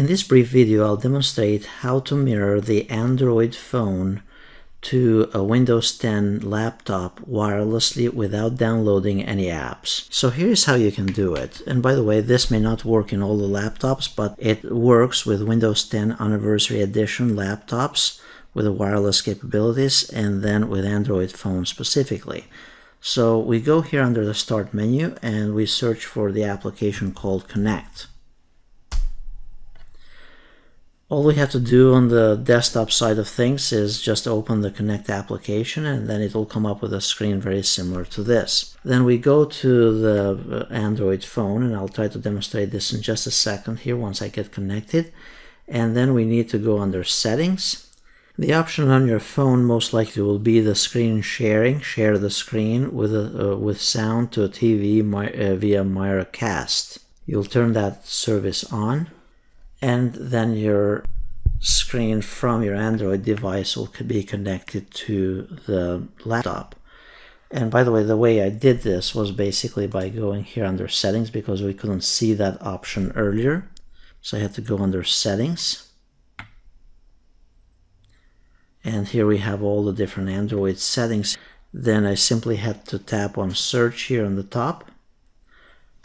In this brief video, I'll demonstrate how to mirror the Android phone to a Windows 10 laptop wirelessly without downloading any apps. So here's how you can do it. And by the way, this may not work in all the laptops, but it works with Windows 10 Anniversary Edition laptops with the wireless capabilities and then with Android phones specifically. So we go here under the Start menu and we search for the application called Connect. All we have to do on the desktop side of things is just open the Connect application and then it will come up with a screen very similar to this. Then we go to the uh, Android phone and I'll try to demonstrate this in just a second here once I get connected. And then we need to go under Settings. The option on your phone most likely will be the screen sharing, share the screen with, a, uh, with sound to a TV my, uh, via Miracast. You'll turn that service on and then your screen from your Android device will be connected to the laptop. And by the way, the way I did this was basically by going here under settings because we couldn't see that option earlier. So I had to go under settings. And here we have all the different Android settings. Then I simply had to tap on search here on the top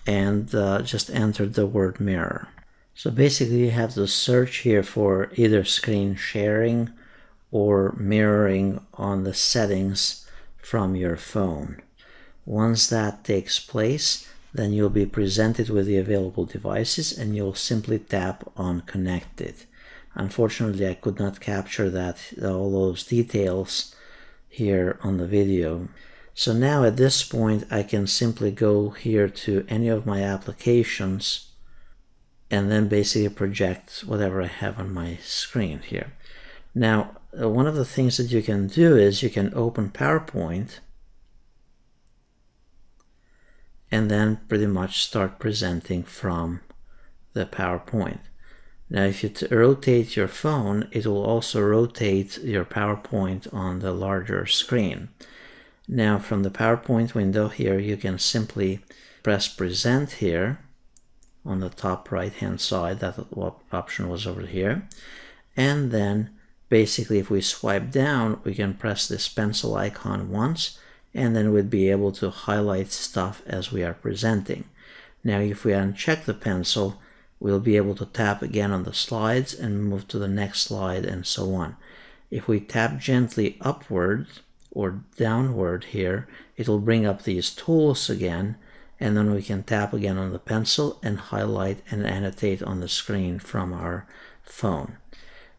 and uh, just enter the word mirror. So basically you have to search here for either screen sharing or mirroring on the settings from your phone. Once that takes place, then you'll be presented with the available devices and you'll simply tap on connected. Unfortunately, I could not capture that all those details here on the video. So now at this point, I can simply go here to any of my applications and then basically project whatever I have on my screen here. Now, uh, one of the things that you can do is you can open PowerPoint and then pretty much start presenting from the PowerPoint. Now, if you rotate your phone, it will also rotate your PowerPoint on the larger screen. Now, from the PowerPoint window here, you can simply press present here on the top right hand side that option was over here. And then basically if we swipe down we can press this pencil icon once and then we'd be able to highlight stuff as we are presenting. Now if we uncheck the pencil we'll be able to tap again on the slides and move to the next slide and so on. If we tap gently upward or downward here it will bring up these tools again and then we can tap again on the pencil and highlight and annotate on the screen from our phone.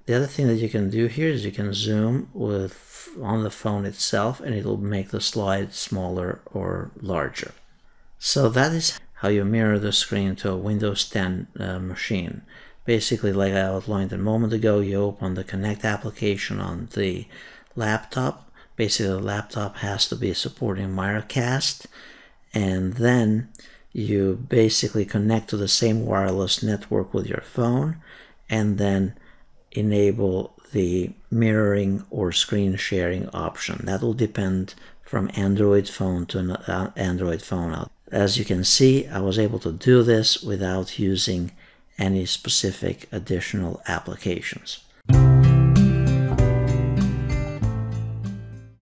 The other thing that you can do here is you can zoom with on the phone itself and it'll make the slide smaller or larger. So that is how you mirror the screen to a Windows 10 uh, machine. Basically, like I outlined a moment ago, you open the Connect application on the laptop. Basically, the laptop has to be supporting Miracast and then you basically connect to the same wireless network with your phone and then enable the mirroring or screen sharing option. That will depend from Android phone to an uh, Android phone. As you can see, I was able to do this without using any specific additional applications.